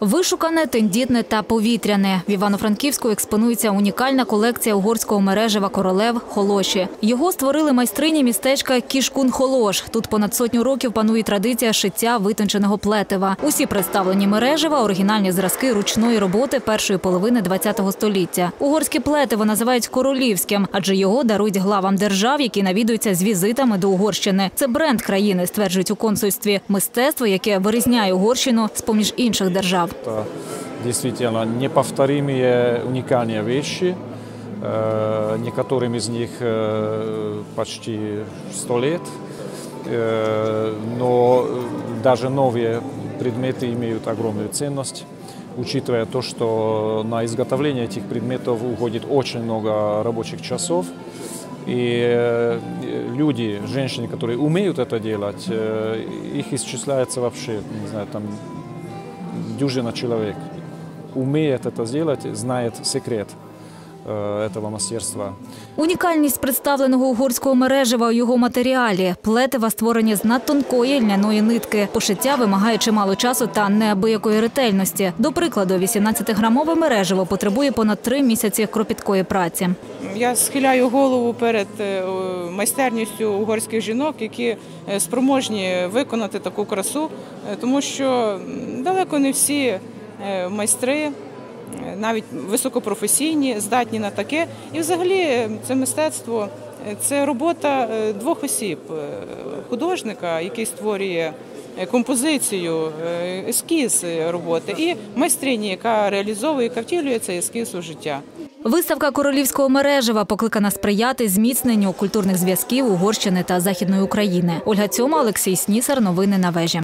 Вишукане, тендітне та повітряне. В Івано-Франківську експонується унікальна колекція угорського мережева королев Холоші. Його створили майстрині містечка Кішкун Холош. Тут понад сотню років панує традиція шиття витонченого плетива. Усі представлені мережева оригінальні зразки ручної роботи першої половини ХХ століття. Угорське плетиво називають королівським, адже його дарують главам держав, які навідуються з візитами до Угорщини. Це бренд країни, стверджують у консульстві. Мистецтво, яке вирізняє Угорщину з поміж інших держав. Это действительно неповторимые, уникальные вещи. Э, Некоторым из них э, почти 100 лет, Э, но даже новые предметы имеют огромную ценность, учитывая то, что на изготовление этих предметов уходит очень много рабочих часов. И люди, женщины, которые умеют это делать, их исчисляется вообще, не знаю, там дюжина человек умеет это сделать, знает секрет этого мастерства. Унікальність представленого угорського мережева у його матеріалі. Плетива створені з надтонкої льняної нитки. Пошиття вимагає чимало часу та неабиякої ретельності. До прикладу, 18-грамове мережево потребує понад три місяці кропіткої праці. Я схиляю голову перед е, майстерністю угорських жінок, які е, спроможні виконати таку красу, е, тому що далеко не всі е, майстри, е, навіть високопрофесійні, здатні на таке. І взагалі е, це мистецтво е, це робота е, двох осіб: художника, який створює композицію, ескіз роботи, і майстрині, яка реалізовує, яка втілює цей ескіз у життя. Виставка королівського мережева покликана сприяти зміцненню культурних зв'язків Угорщини та Західної України. Ольга Цьома, Олексій Снісар. Новини на вежі.